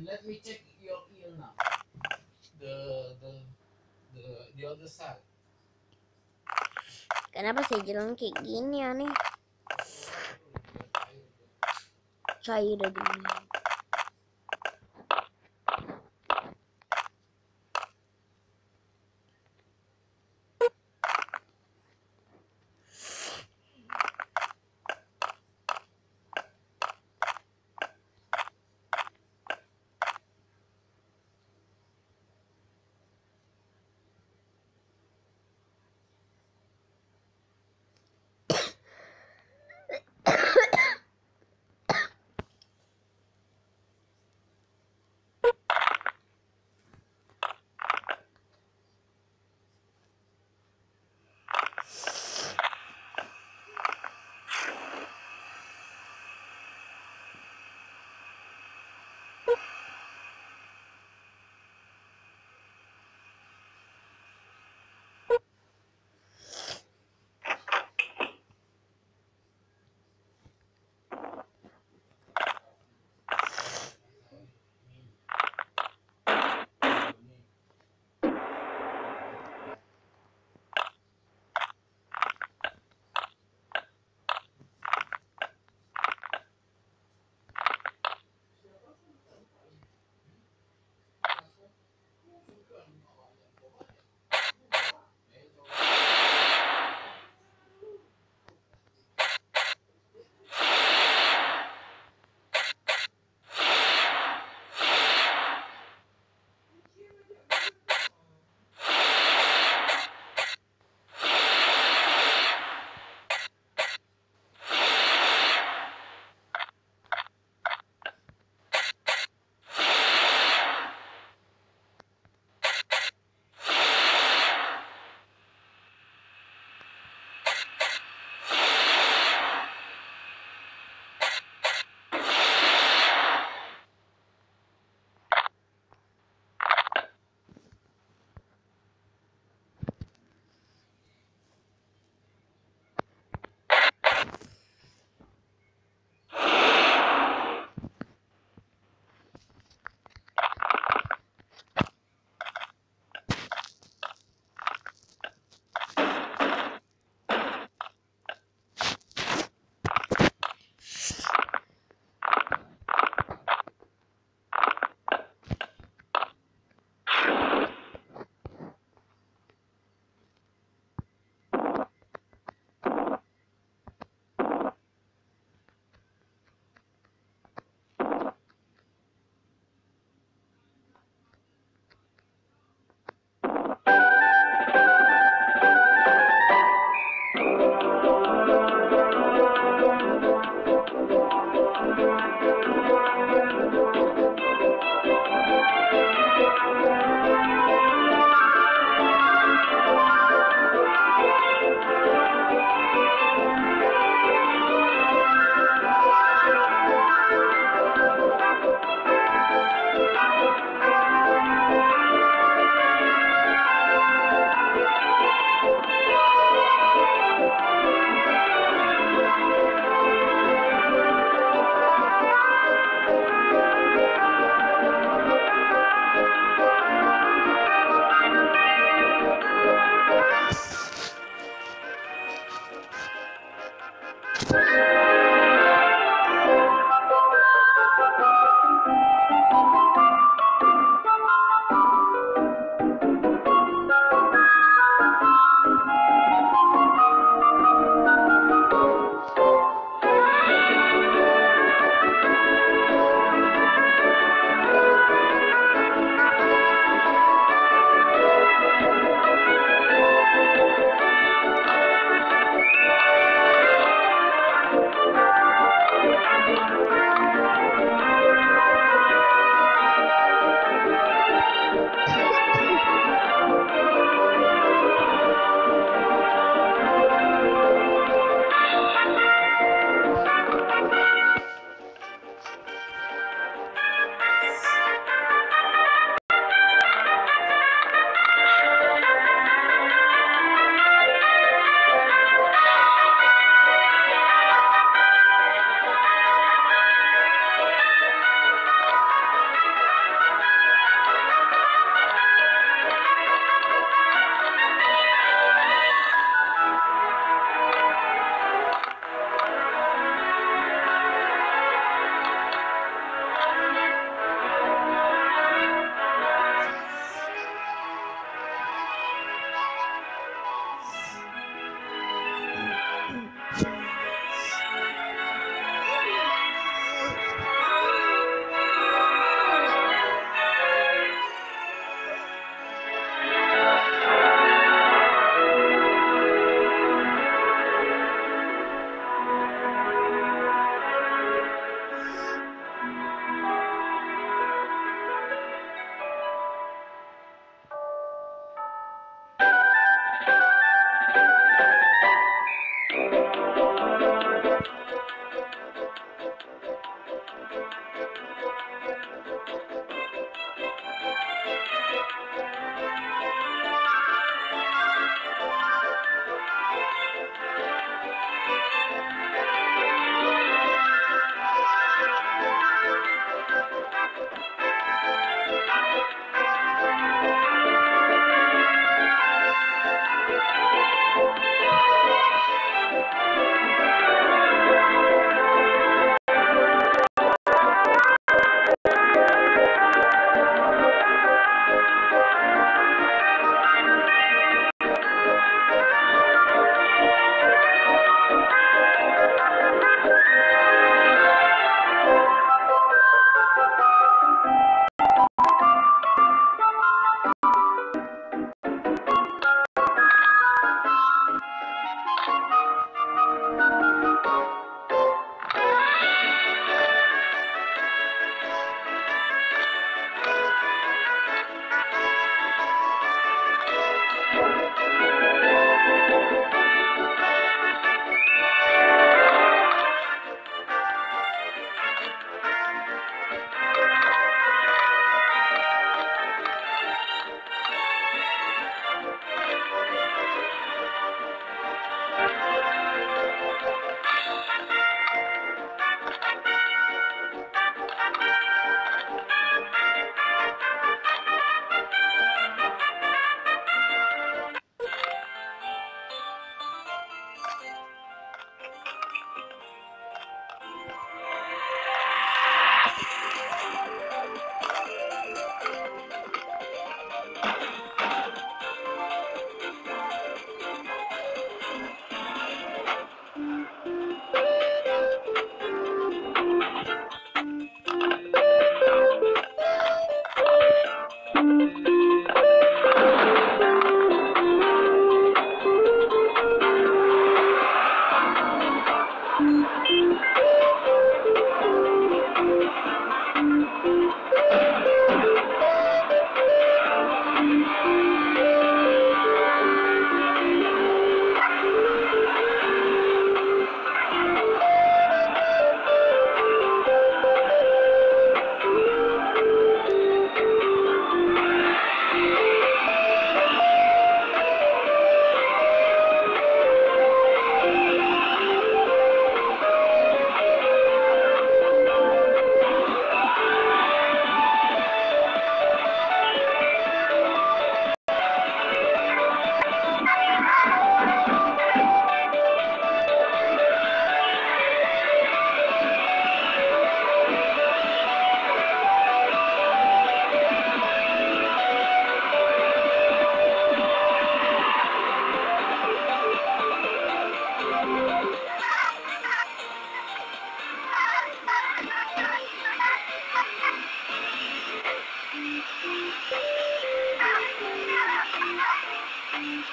And let me check your ear now. The the the the other side. Kenapa saya jalan kayak gini ya nih? Cair aja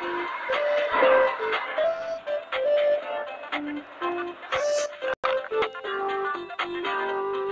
Thank you.